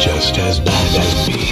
just as bad as me.